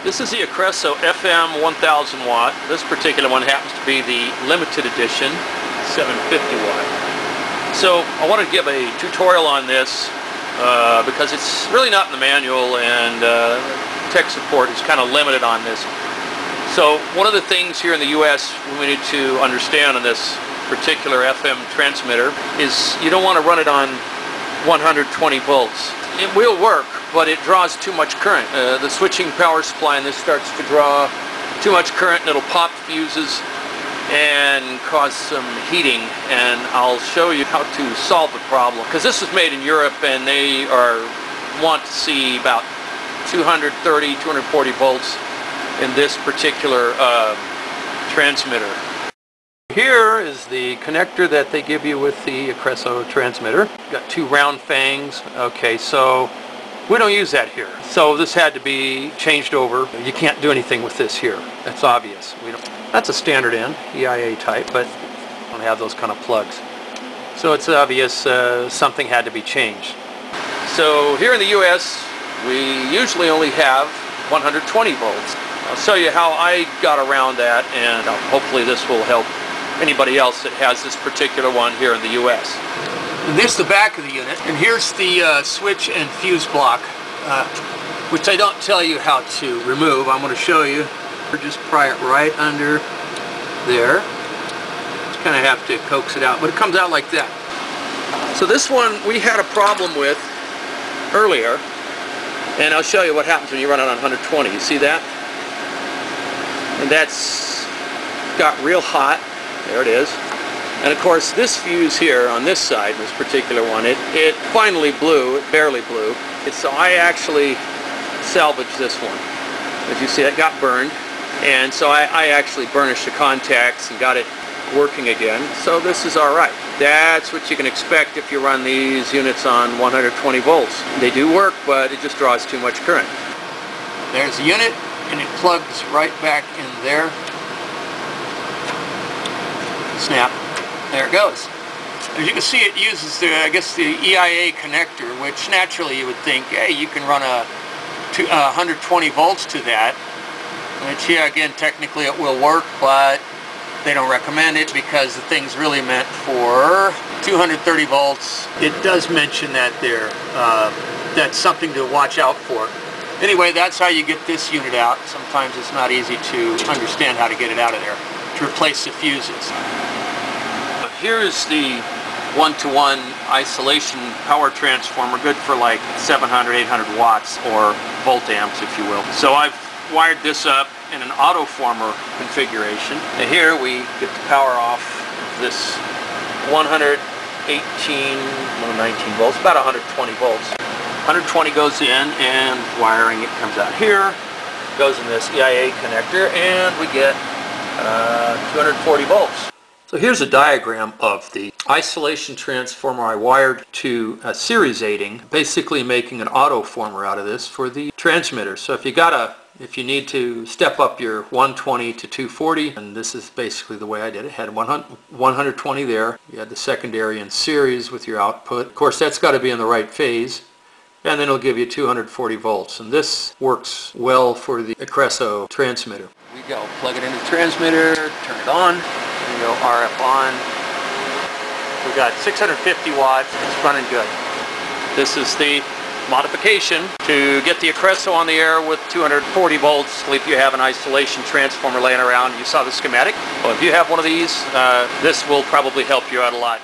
This is the Ecreso FM 1000 watt. This particular one happens to be the limited edition 750 watt. So I want to give a tutorial on this uh, because it's really not in the manual and uh, tech support is kind of limited on this. So one of the things here in the US we need to understand on this particular FM transmitter is you don't want to run it on 120 volts. It will work, but it draws too much current. Uh, the switching power supply in this starts to draw too much current and it'll pop fuses and cause some heating and I'll show you how to solve the problem because this is made in Europe and they are want to see about 230 240 volts in this particular uh, transmitter here is the connector that they give you with the Ecreso transmitter. Got two round fangs. Okay, so we don't use that here. So this had to be changed over. You can't do anything with this here. That's obvious. We don't. That's a standard end, EIA type, but don't have those kind of plugs. So it's obvious uh, something had to be changed. So here in the U.S., we usually only have 120 volts. I'll show you how I got around that, and hopefully this will help anybody else that has this particular one here in the US. And this is the back of the unit, and here's the uh, switch and fuse block, uh, which I don't tell you how to remove. I'm going to show you. Just pry it right under there. Just kind of have to coax it out, but it comes out like that. So this one we had a problem with earlier, and I'll show you what happens when you run it on 120. You see that? And that's got real hot there it is. And of course this fuse here on this side, this particular one, it, it finally blew, it barely blew. So I actually salvaged this one. As you see, it got burned. And so I, I actually burnished the contacts and got it working again. So this is alright. That's what you can expect if you run these units on 120 volts. They do work, but it just draws too much current. There's the unit, and it plugs right back in there snap. There it goes. As you can see, it uses the, I guess, the EIA connector, which naturally you would think, hey, you can run a, two, uh, 120 volts to that. Which, yeah, again, technically it will work, but they don't recommend it because the thing's really meant for 230 volts. It does mention that there. Uh, that's something to watch out for. Anyway, that's how you get this unit out. Sometimes it's not easy to understand how to get it out of there, to replace the fuses here is the one-to-one -one isolation power transformer, good for like 700, 800 watts or volt amps, if you will. So I've wired this up in an autoformer configuration. And here we get the power off this 118, 19 volts, about 120 volts. 120 goes in and wiring it comes out here, goes in this EIA connector, and we get uh, 240 volts. So here's a diagram of the isolation transformer I wired to a series aiding, basically making an autoformer out of this for the transmitter. So if you got a if you need to step up your 120 to 240, and this is basically the way I did it, had 100, 120 there, you had the secondary in series with your output. Of course that's got to be in the right phase, and then it'll give you 240 volts, and this works well for the Ecreso transmitter. We go, plug it into the transmitter, turn it on, go RF on. We got 650 watts. It's running good. This is the modification to get the Ecreso on the air with 240 volts if you have an isolation transformer laying around. You saw the schematic. Well, if you have one of these, uh, this will probably help you out a lot.